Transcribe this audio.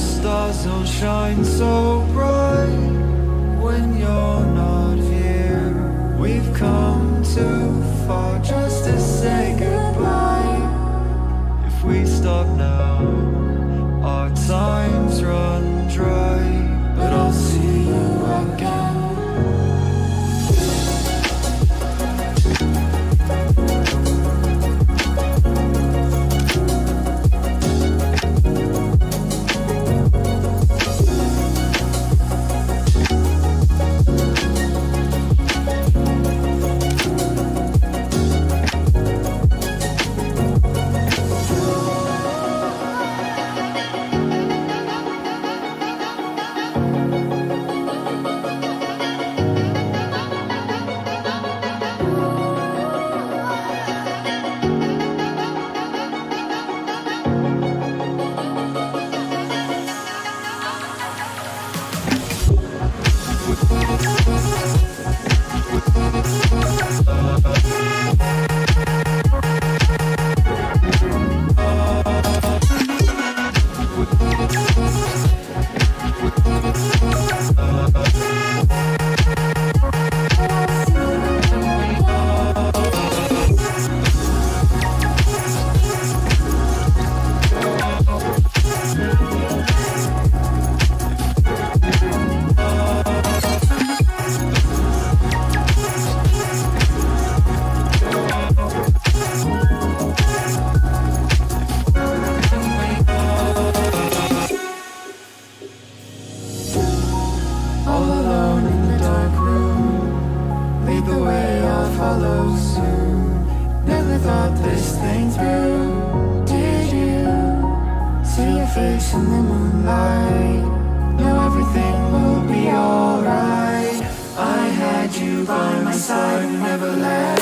stars don't shine so bright when you're not here. We've come too far just to say goodbye. If we stop now, All follow soon Never thought this thing through Did you see your face in the moonlight? Know everything will be alright. I had you by my side never let